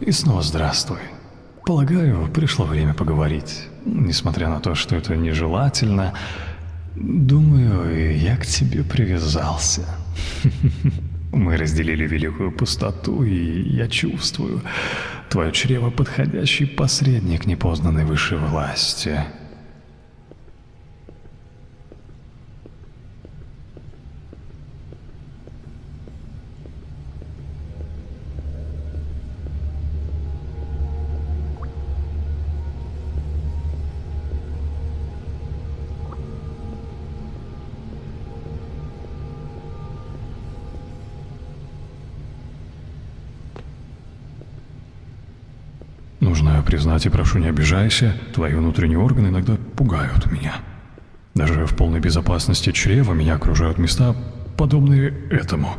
И снова здравствуй. Полагаю, пришло время поговорить. Несмотря на то, что это нежелательно, думаю, я к тебе привязался. Мы разделили великую пустоту, и я чувствую, твое чрево подходящий посредник непознанной высшей власти. Нужно признать и прошу, не обижайся, твои внутренние органы иногда пугают меня. Даже в полной безопасности чрева меня окружают места, подобные этому,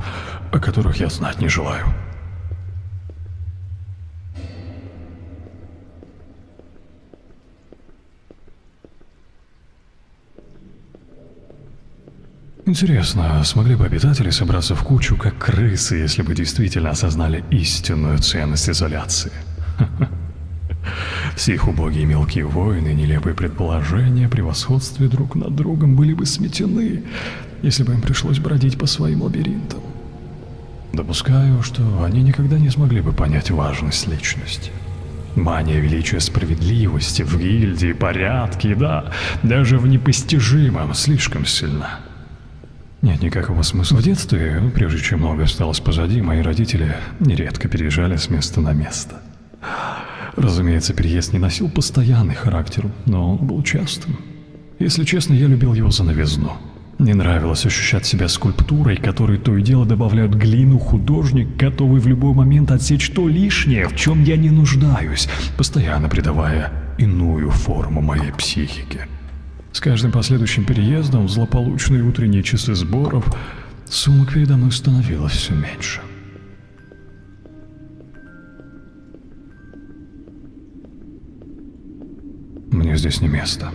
о которых я знать не желаю. Интересно, смогли бы обитатели собраться в кучу, как крысы, если бы действительно осознали истинную ценность изоляции? Все их убогие мелкие войны, нелепые предположения, превосходстве друг над другом были бы сметены, если бы им пришлось бродить по своим лабиринтам. Допускаю, что они никогда не смогли бы понять важность личности. Мания величия справедливости в гильдии, порядке, да, даже в непостижимом слишком сильна. Нет никакого смысла. В детстве, прежде чем много осталось позади, мои родители нередко переезжали с места на место. Разумеется, переезд не носил постоянный характер, но он был частым. Если честно, я любил его за новизну. Мне нравилось ощущать себя скульптурой, которой то и дело добавляют глину художник, готовый в любой момент отсечь то лишнее, в чем я не нуждаюсь, постоянно придавая иную форму моей психике. С каждым последующим переездом в злополучные утренние часы сборов сумок передо мной становилось все меньше. Здесь не место.